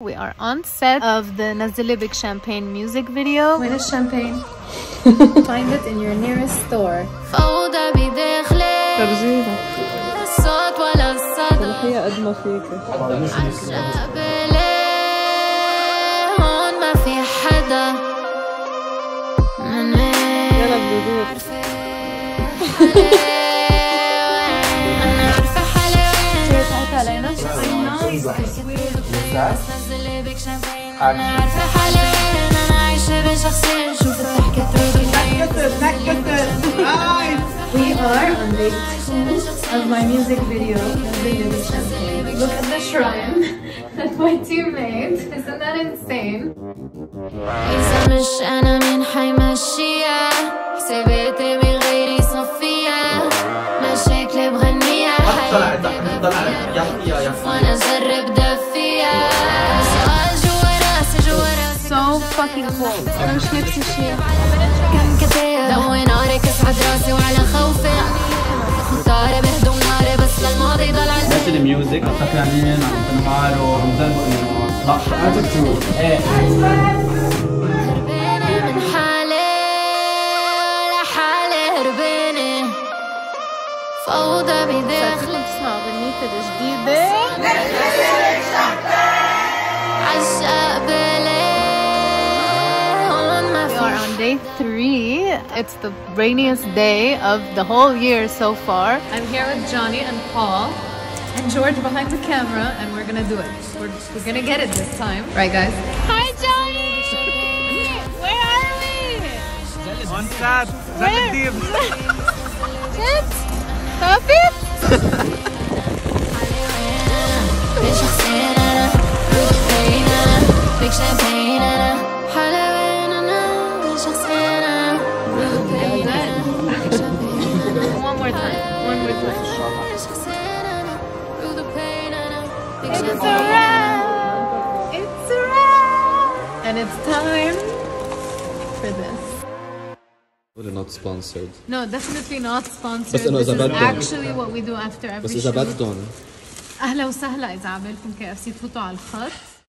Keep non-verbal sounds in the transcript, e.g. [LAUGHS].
We are on set of the Nazele Big Champagne music video. Where is champagne? [LAUGHS] Find it in your nearest store. نزل بك شامبين انا عارفه حالي وين انا عايشه بين شخصين شوف الضحكه تروح We are on day two of my music video, Nazile Big Champagne. Look at the shrine that [LAUGHS] my team made. Isn't that insane? إذا مش أنا مين حيمشيها حساباتي So fucking cold. أنا مش نفسي شيء. كم ضوي ناري كسعد راسي وعلى خوفي. مختارة بهدوم ناري بس للماضي ضل عندي نزل الميوزك سكرانين عم تنهاروا عم تنبقوا انه لا اتيتيود إيه. هربانة من حالي لحالي هربانة فوضى بداخلي We are on day three. It's the rainiest day of the whole year so far. I'm here with Johnny and Paul and George behind the camera and we're gonna do it. We're, we're gonna get it this time. Right guys? Hi Johnny! Where are we? On Where? [LAUGHS] It's a شامبين wrap! It's a wrap! And it's time for this. We're not sponsored. No, definitely not sponsored. بس إنه this إذا is بدهم. actually what we do after every بس إذا shoot. بدهم اهلا وسهلا اذا عبالكم كي اف سي تفوتوا على الخط